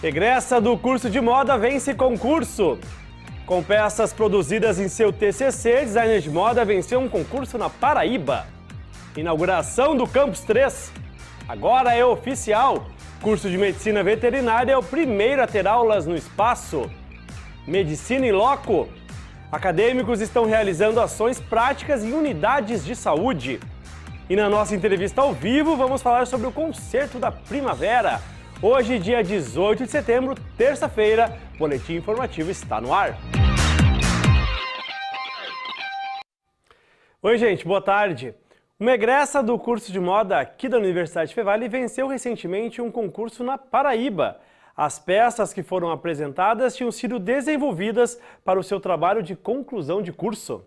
Egressa do curso de moda vence concurso. Com peças produzidas em seu TCC, designer de moda venceu um concurso na Paraíba. Inauguração do Campus 3. Agora é oficial. Curso de Medicina Veterinária é o primeiro a ter aulas no espaço. Medicina em Loco. Acadêmicos estão realizando ações práticas em unidades de saúde. E na nossa entrevista ao vivo, vamos falar sobre o Concerto da Primavera. Hoje, dia 18 de setembro, terça-feira, Boletim Informativo está no ar. Oi, gente, boa tarde. Uma egressa do curso de moda aqui da Universidade Fevale venceu recentemente um concurso na Paraíba. As peças que foram apresentadas tinham sido desenvolvidas para o seu trabalho de conclusão de curso.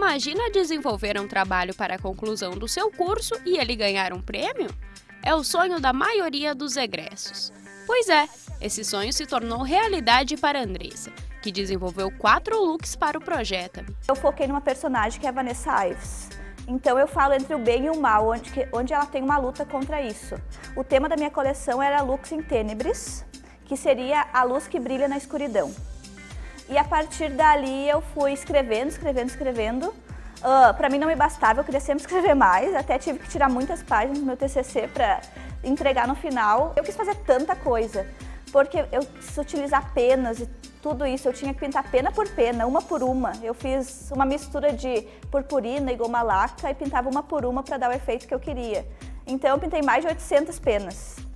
Imagina desenvolver um trabalho para a conclusão do seu curso e ele ganhar um prêmio? É o sonho da maioria dos egressos. Pois é, esse sonho se tornou realidade para Andressa, que desenvolveu quatro looks para o projeto. Eu foquei numa personagem que é a Vanessa Ives. Então eu falo entre o bem e o mal, onde, que, onde ela tem uma luta contra isso. O tema da minha coleção era Lux in Tenebris, que seria a luz que brilha na escuridão. E a partir dali eu fui escrevendo, escrevendo, escrevendo. Uh, ah, para mim não me bastava, eu queria sempre escrever mais, até tive que tirar muitas páginas do meu TCC para entregar no final. Eu quis fazer tanta coisa, porque eu quis utilizar penas e tudo isso, eu tinha que pintar pena por pena, uma por uma. Eu fiz uma mistura de purpurina e goma laca e pintava uma por uma para dar o efeito que eu queria. Então eu pintei mais de 800 penas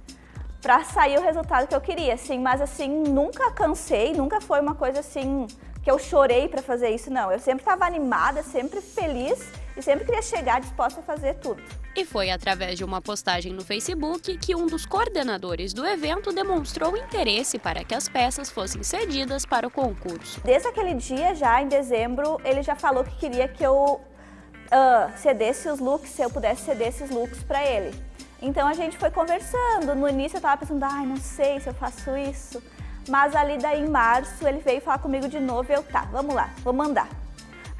para sair o resultado que eu queria, assim, mas assim, nunca cansei, nunca foi uma coisa assim que eu chorei para fazer isso, não. Eu sempre estava animada, sempre feliz e sempre queria chegar disposta a fazer tudo. E foi através de uma postagem no Facebook que um dos coordenadores do evento demonstrou interesse para que as peças fossem cedidas para o concurso. Desde aquele dia, já em dezembro, ele já falou que queria que eu uh, cedesse os looks, se eu pudesse ceder esses looks para ele. Então a gente foi conversando. No início eu tava pensando, ai, não sei se eu faço isso. Mas ali daí em março ele veio falar comigo de novo e eu, tá, vamos lá, vou mandar.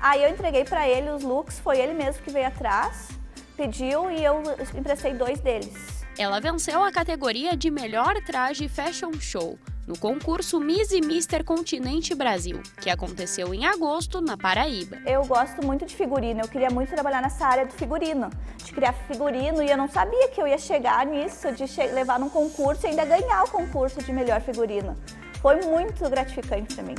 Aí eu entreguei para ele os looks, foi ele mesmo que veio atrás, pediu e eu emprestei dois deles. Ela venceu a categoria de melhor traje fashion show no concurso Miss e Mister Continente Brasil, que aconteceu em agosto na Paraíba. Eu gosto muito de figurino, eu queria muito trabalhar nessa área do figurino, de criar figurino, e eu não sabia que eu ia chegar nisso, de levar num concurso e ainda ganhar o concurso de melhor figurino. Foi muito gratificante para mim.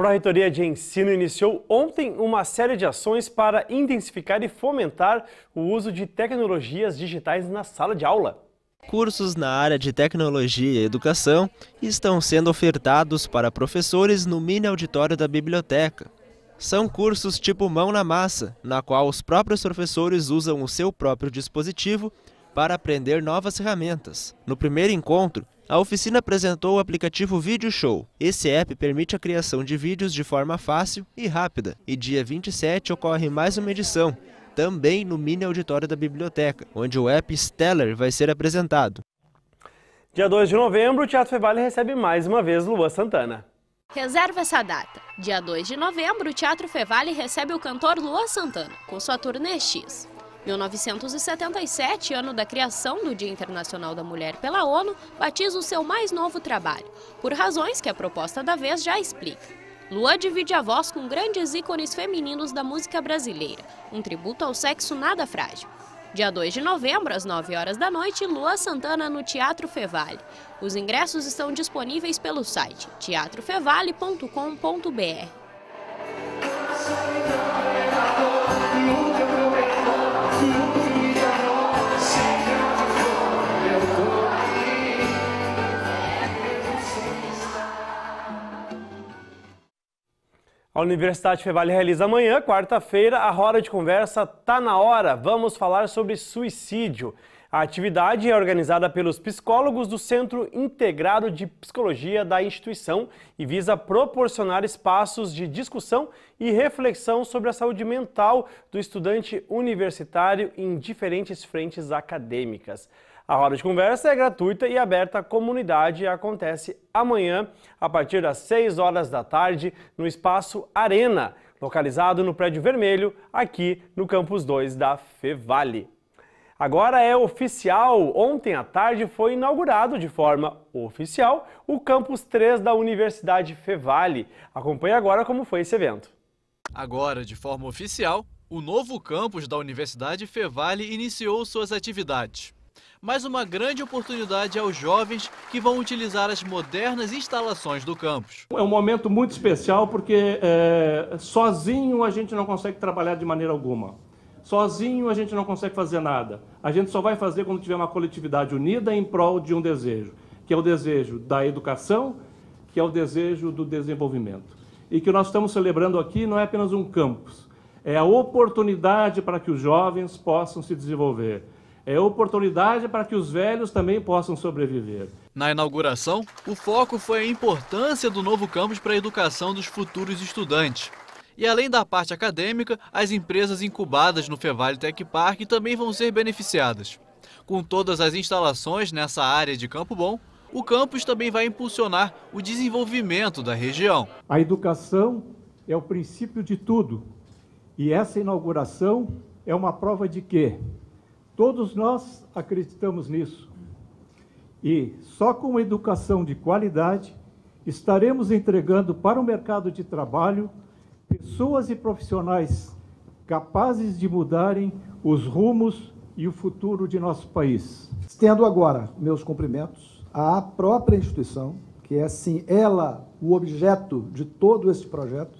Pró-Reitoria de Ensino iniciou ontem uma série de ações para intensificar e fomentar o uso de tecnologias digitais na sala de aula. Cursos na área de tecnologia e educação estão sendo ofertados para professores no mini auditório da biblioteca. São cursos tipo mão na massa, na qual os próprios professores usam o seu próprio dispositivo para aprender novas ferramentas. No primeiro encontro, a oficina apresentou o aplicativo Video Show. Esse app permite a criação de vídeos de forma fácil e rápida. E dia 27 ocorre mais uma edição, também no mini auditório da biblioteca, onde o app Stellar vai ser apresentado. Dia 2 de novembro, o Teatro Fevale recebe mais uma vez Luan Santana. Reserva essa data. Dia 2 de novembro, o Teatro Fevale recebe o cantor Luan Santana, com sua turnê X. 1977, ano da criação do Dia Internacional da Mulher pela ONU, batiza o seu mais novo trabalho, por razões que a proposta da vez já explica. Lua divide a voz com grandes ícones femininos da música brasileira, um tributo ao sexo nada frágil. Dia 2 de novembro, às 9 horas da noite, Lua Santana no Teatro Fevale. Os ingressos estão disponíveis pelo site teatrofevale.com.br. A Universidade Fevale realiza amanhã, quarta-feira, a roda de conversa Tá na Hora. Vamos falar sobre suicídio. A atividade é organizada pelos psicólogos do Centro Integrado de Psicologia da instituição e visa proporcionar espaços de discussão e reflexão sobre a saúde mental do estudante universitário em diferentes frentes acadêmicas. A roda de conversa é gratuita e aberta à comunidade e acontece amanhã, a partir das 6 horas da tarde, no Espaço Arena, localizado no Prédio Vermelho, aqui no Campus 2 da Fevale. Agora é oficial. Ontem à tarde foi inaugurado de forma oficial o campus 3 da Universidade Fevale. Acompanhe agora como foi esse evento. Agora, de forma oficial, o novo campus da Universidade Fevale iniciou suas atividades. Mais uma grande oportunidade aos jovens que vão utilizar as modernas instalações do campus. É um momento muito especial porque é, sozinho a gente não consegue trabalhar de maneira alguma. Sozinho a gente não consegue fazer nada. A gente só vai fazer quando tiver uma coletividade unida em prol de um desejo, que é o desejo da educação, que é o desejo do desenvolvimento. E que nós estamos celebrando aqui não é apenas um campus, é a oportunidade para que os jovens possam se desenvolver. É oportunidade para que os velhos também possam sobreviver. Na inauguração, o foco foi a importância do novo campus para a educação dos futuros estudantes. E além da parte acadêmica, as empresas incubadas no Fevale Tech Park também vão ser beneficiadas. Com todas as instalações nessa área de Campo Bom, o campus também vai impulsionar o desenvolvimento da região. A educação é o princípio de tudo. E essa inauguração é uma prova de que todos nós acreditamos nisso. E só com educação de qualidade estaremos entregando para o mercado de trabalho pessoas e profissionais capazes de mudarem os rumos e o futuro de nosso país. Estendo agora meus cumprimentos à própria instituição, que é sim ela o objeto de todo este projeto,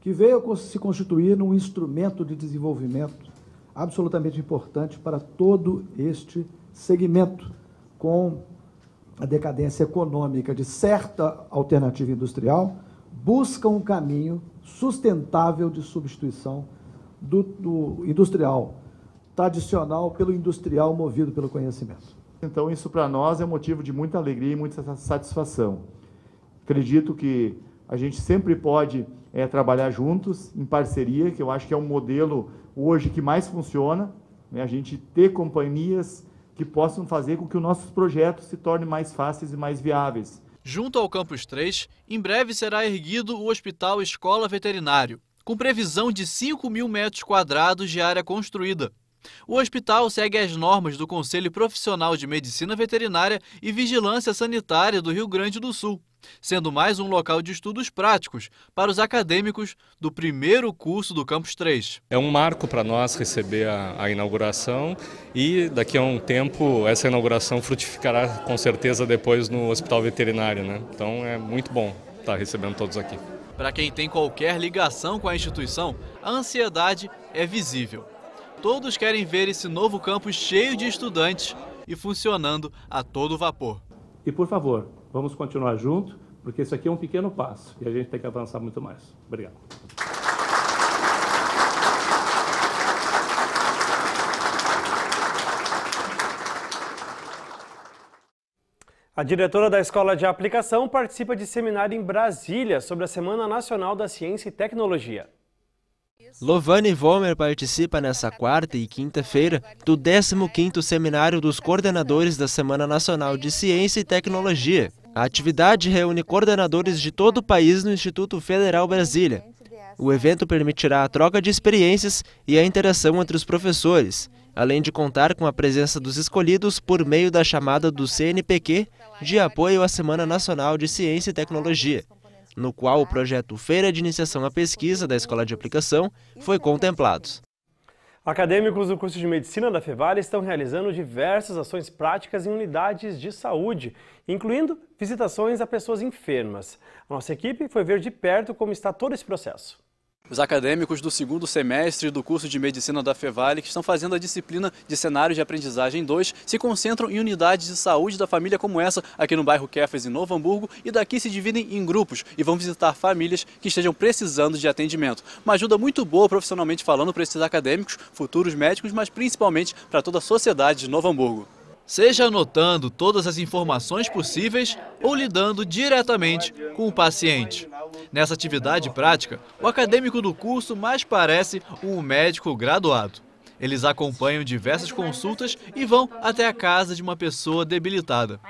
que veio se constituir num instrumento de desenvolvimento absolutamente importante para todo este segmento, com a decadência econômica de certa alternativa industrial, busca um caminho sustentável de substituição do, do industrial tradicional pelo industrial movido pelo conhecimento. Então, isso para nós é motivo de muita alegria e muita satisfação. Acredito que a gente sempre pode é, trabalhar juntos, em parceria, que eu acho que é um modelo hoje que mais funciona, né? a gente ter companhias que possam fazer com que os nossos projetos se tornem mais fáceis e mais viáveis. Junto ao Campus 3, em breve será erguido o Hospital Escola Veterinário, com previsão de 5 mil metros quadrados de área construída. O hospital segue as normas do Conselho Profissional de Medicina Veterinária e Vigilância Sanitária do Rio Grande do Sul, sendo mais um local de estudos práticos para os acadêmicos do primeiro curso do Campus 3. É um marco para nós receber a, a, inauguração e daqui a um tempo essa inauguração frutificará com certeza depois no Hospital Veterinário. Né? Então é muito bom estar recebendo todos aqui. Para quem tem qualquer ligação com a instituição, a ansiedade é visível. Todos querem ver esse novo campus cheio de estudantes e funcionando a todo vapor. E por favor, vamos continuar junto, porque isso aqui é um pequeno passo e a gente tem que avançar muito mais. Obrigado. A diretora da Escola de Aplicação participa de seminário em Brasília sobre a Semana Nacional da Ciência e Tecnologia. Lovane Vomer participa nessa quarta e quinta-feira do 15º Seminário dos Coordenadores da Semana Nacional de Ciência e Tecnologia. A atividade reúne coordenadores de todo o país no Instituto Federal Brasília. O evento permitirá a troca de experiências e a interação entre os professores, além de contar com a presença dos escolhidos por meio da chamada do CNPq de apoio à Semana Nacional de Ciência e Tecnologia no qual o projeto Feira de Iniciação à Pesquisa da Escola de Aplicação foi contemplado. Acadêmicos do curso de Medicina da Fevale estão realizando diversas ações práticas em unidades de saúde, incluindo visitações a pessoas enfermas. A nossa equipe foi ver de perto como está todo esse processo. Os acadêmicos do segundo semestre do curso de Medicina da Fevale, que estão fazendo a disciplina de Cenários de Aprendizagem 2, se concentram em unidades de saúde da família como essa, aqui no bairro Kefes, em Novo Hamburgo, e daqui se dividem em grupos e vão visitar famílias que estejam precisando de atendimento. Uma ajuda muito boa profissionalmente falando para esses acadêmicos, futuros médicos, mas principalmente para toda a sociedade de Novo Hamburgo. Seja anotando todas as informações possíveis ou lidando diretamente com o paciente. Nessa atividade prática, o acadêmico do curso mais parece um médico graduado. Eles acompanham diversas consultas e vão até a casa de uma pessoa debilitada.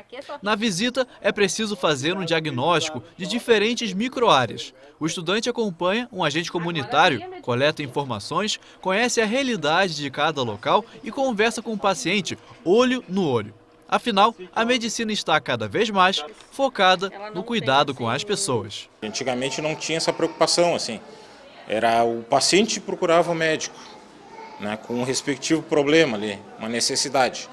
Na visita, é preciso fazer um diagnóstico de diferentes microáreas. O estudante acompanha um agente comunitário, coleta informações, conhece a realidade de cada local e conversa com o paciente olho no olho. Afinal, a medicina está cada vez mais focada no cuidado com as pessoas. Antigamente não tinha essa preocupação assim. Era o paciente procurava o médico né, com um respectivo problema ali, uma necessidade.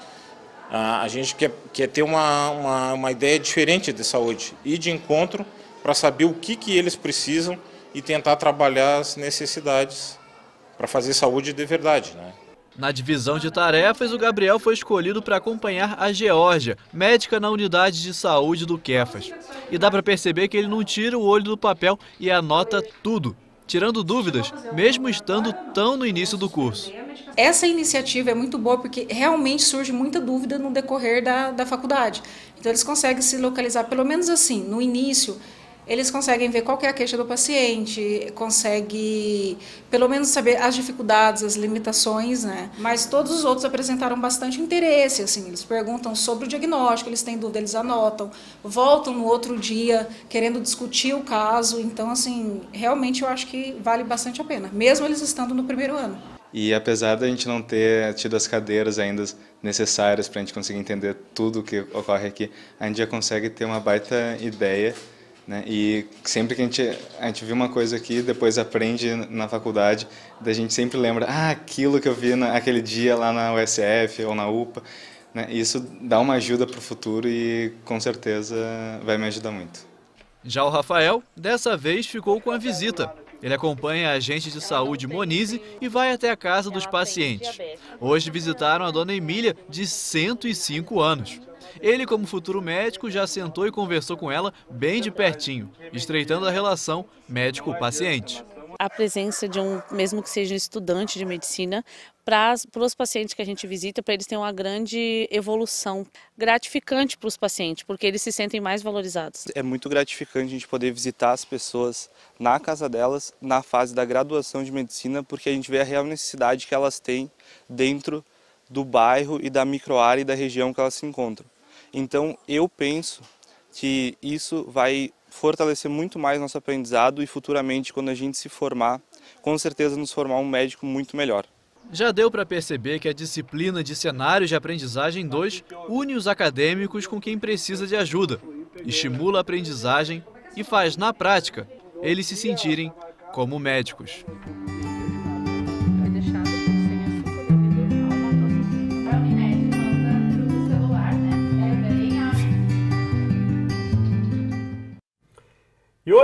a gente quer, quer ter uma, uma, uma, ideia diferente de saúde, ir de encontro para saber o que, que eles precisam e tentar trabalhar as necessidades para fazer saúde de verdade. Né? Na divisão de tarefas, o Gabriel foi escolhido para acompanhar a Geórgia, médica na unidade de saúde do Kefas. E dá para perceber que ele não tira o olho do papel e anota tudo, tirando dúvidas, mesmo estando tão no início do curso. Essa iniciativa é muito boa porque realmente surge muita dúvida no decorrer da, da faculdade. Então, eles conseguem se localizar, pelo menos assim, no início, eles conseguem ver qual é a queixa do paciente, conseguem pelo menos saber as dificuldades, as limitações, né? Mas todos os outros apresentaram bastante interesse, assim, eles perguntam sobre o diagnóstico, eles têm dúvida, eles anotam, voltam no outro dia querendo discutir o caso, então assim, realmente eu acho que vale bastante a pena, mesmo eles estando no primeiro ano. E apesar da gente não ter tido as cadeiras ainda necessárias para a gente conseguir entender tudo o que ocorre aqui, a gente já consegue ter uma baita ideia né? E sempre que a gente, a gente viu uma coisa aqui, depois aprende na faculdade, da gente sempre lembra, ah, aquilo que eu vi naquele dia lá na USF ou na UPA. Né? Isso dá uma ajuda para o futuro e com certeza vai me ajudar muito. Já o Rafael, dessa vez, ficou com a visita. Ele acompanha a agente de saúde Monize e vai até a casa dos pacientes. Hoje visitaram a dona Emília, de 105 anos. Ele, como futuro médico, já sentou e conversou com ela bem de pertinho, estreitando a relação médico-paciente a presença de um, mesmo que seja estudante de medicina, para os pacientes que a gente visita, para eles terem uma grande evolução gratificante para os pacientes, porque eles se sentem mais valorizados. É muito gratificante a gente poder visitar as pessoas na casa delas, na fase da graduação de medicina, porque a gente vê a real necessidade que elas têm dentro do bairro e da microárea e da região que elas se encontram. Então, eu penso que isso vai fortalecer muito mais nosso aprendizado e futuramente, quando a gente se formar, com certeza nos formar um médico muito melhor. Já deu para perceber que a disciplina de cenários de aprendizagem 2 une os acadêmicos com quem precisa de ajuda, estimula a aprendizagem e faz, na prática, eles se sentirem como médicos.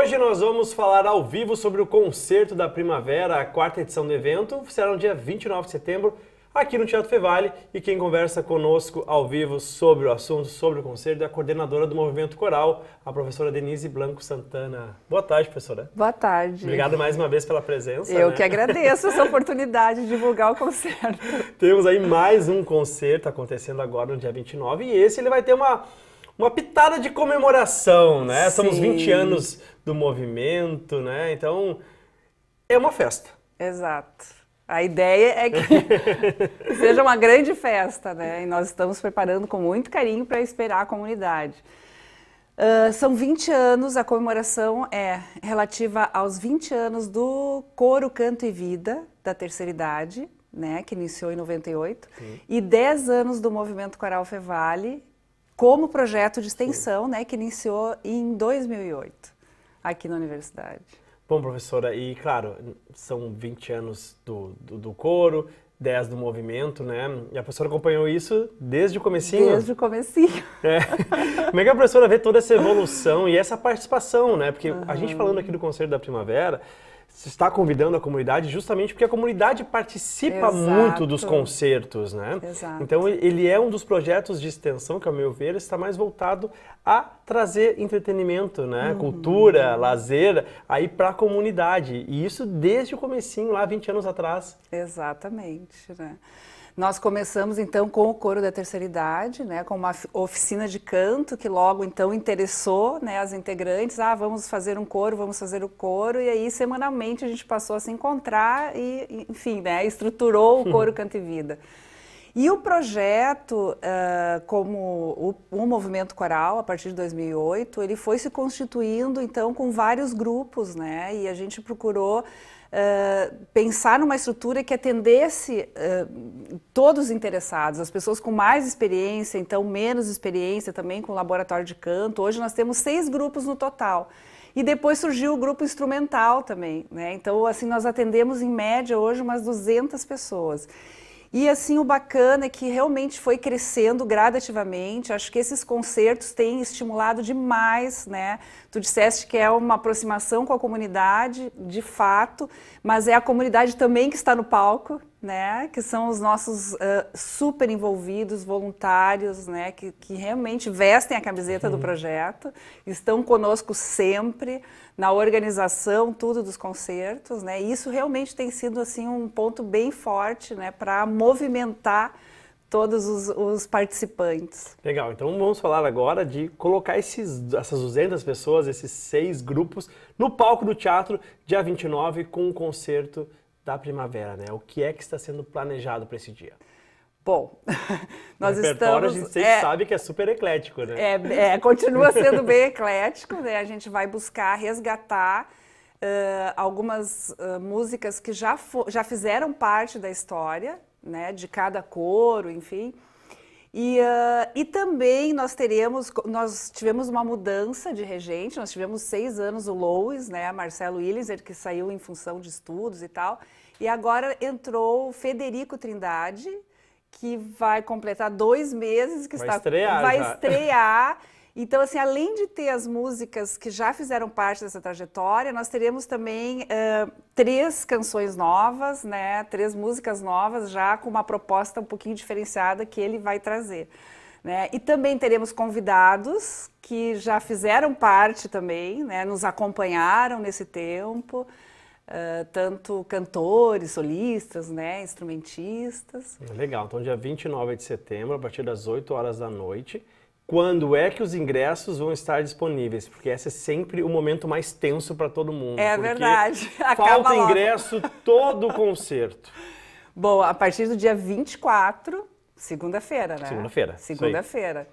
Hoje nós vamos falar ao vivo sobre o concerto da primavera, a quarta edição do evento. Será no dia 29 de setembro, aqui no Teatro Fevale. E quem conversa conosco ao vivo sobre o assunto, sobre o concerto, é a coordenadora do movimento coral, a professora Denise Blanco Santana. Boa tarde, professora. Boa tarde. Obrigado mais uma vez pela presença. Eu né? que agradeço essa oportunidade de divulgar o concerto. Temos aí mais um concerto acontecendo agora no dia 29 e esse ele vai ter uma uma pitada de comemoração, né? Sim. Somos 20 anos do movimento, né? Então, é uma festa. Exato. A ideia é que seja uma grande festa, né? E nós estamos preparando com muito carinho para esperar a comunidade. Uh, são 20 anos, a comemoração é relativa aos 20 anos do Coro Canto e Vida, da terceira idade, né, que iniciou em 98, Sim. e 10 anos do Movimento Coral Fevale, como projeto de extensão, né, que iniciou em 2008, aqui na universidade. Bom, professora, e claro, são 20 anos do, do, do coro, 10 do movimento, né? E a professora acompanhou isso desde o comecinho? Desde o comecinho. É. Como é que a professora vê toda essa evolução e essa participação, né? Porque uhum. a gente falando aqui do Conselho da Primavera, está convidando a comunidade justamente porque a comunidade participa Exato. muito dos concertos, né? Exato. Então ele é um dos projetos de extensão que, ao meu ver, está mais voltado a trazer entretenimento, né? Uhum. Cultura, lazer, aí para a comunidade. E isso desde o comecinho, lá 20 anos atrás. Exatamente, né? Nós começamos então com o coro da terceira idade, né, com uma oficina de canto que logo então interessou, né, as integrantes, ah, vamos fazer um coro, vamos fazer o coro, e aí semanalmente a gente passou a se encontrar e, enfim, né, estruturou o coro Canto e Vida. E o projeto, uh, como o, o, movimento coral, a partir de 2008, ele foi se constituindo então com vários grupos, né? E a gente procurou pensar numa estrutura que atendesse uh, todos os interessados, as pessoas com mais experiência, então menos experiência também com laboratório de canto. Hoje nós temos seis grupos no total. E depois surgiu o grupo instrumental também, né? Então, assim, nós atendemos em média hoje umas 200 pessoas. E assim, o bacana é que realmente foi crescendo gradativamente. Acho que esses concertos têm estimulado demais, né? Tu disseste que é uma aproximação com a comunidade, de fato, mas é a comunidade também que está no palco, né? Que são os nossos uh, super envolvidos, voluntários, né? Que, que realmente vestem a camiseta do projeto, estão conosco sempre na organização, tudo dos concertos, né? E isso realmente tem sido assim um ponto bem forte, né? Para movimentar todos os, os, participantes. Legal, então vamos falar agora de colocar esses, essas 200 pessoas, esses seis grupos, no palco do teatro, dia 29, com o concerto da primavera, né? O que é que está sendo planejado para esse dia? Bom, nós estamos. A gente sempre é, sabe que é super eclético, né? É, é continua sendo bem eclético, né? A gente vai buscar resgatar uh, algumas uh, músicas que já, já fizeram parte da história, né? De cada coro, enfim. E, uh, e também nós teremos, nós tivemos uma mudança de regente, nós tivemos seis anos o Lois, né, Marcelo Williser, que saiu em função de estudos e tal, e agora entrou o Federico Trindade, que vai completar dois meses, que vai está estrear, vai já. estrear. Então, assim, além de ter as músicas que já fizeram parte dessa trajetória, nós teremos também uh, três canções novas, né? Três músicas novas, já com uma proposta um pouquinho diferenciada que ele vai trazer. Né? E também teremos convidados que já fizeram parte também, né? Nos acompanharam nesse tempo. Uh, tanto cantores, solistas, né, instrumentistas. Legal, então dia 29 de setembro, a partir das 8 horas da noite. Quando é que os ingressos vão estar disponíveis? Porque esse é sempre o momento mais tenso para todo mundo. É verdade. Falta ingresso todo o concerto. Bom, a partir do dia 24, segunda-feira, né? Segunda-feira. Segunda-feira.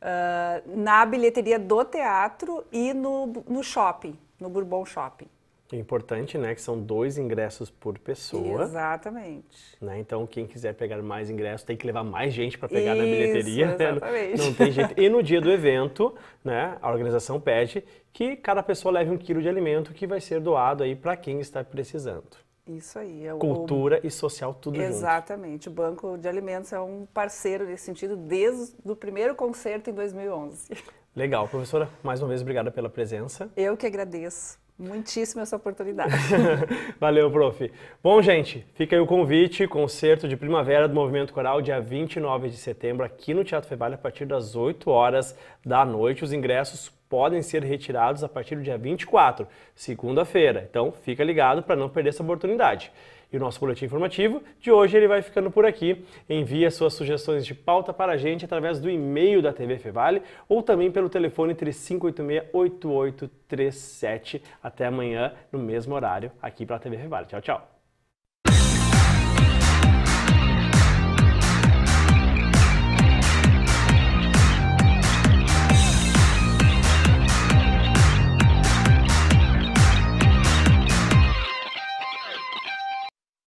Uh, na bilheteria do teatro e no, no shopping, no Bourbon Shopping. É importante, né, que são dois ingressos por pessoa. Exatamente. Né? Então, quem quiser pegar mais ingressos tem que levar mais gente para pegar Isso, na bilheteria. Exatamente. Né? Não tem jeito. E no dia do evento, né, a organização pede que cada pessoa leve um quilo de alimento que vai ser doado aí para quem está precisando. Isso aí. É o, Cultura e social, tudo Exatamente. junto. O Banco de Alimentos é um parceiro nesse sentido desde o primeiro concerto em 2011. Legal. Professora, mais uma vez, obrigada pela presença. Eu que agradeço muitíssimo essa oportunidade. Valeu, prof. Bom, gente, fica aí o convite, concerto de primavera do Movimento Coral, dia 29 de setembro, aqui no Teatro Fevale, a partir das 8 horas da noite. Os ingressos podem ser retirados a partir do dia 24, segunda-feira. Então, fica ligado para não perder essa oportunidade. E o nosso boletim informativo de hoje ele vai ficando por aqui. Envie suas sugestões de pauta para a gente através do e-mail da TV Fevale ou também pelo telefone 3586-8837. Até amanhã, no mesmo horário, aqui para a TV Fevale. Tchau, tchau.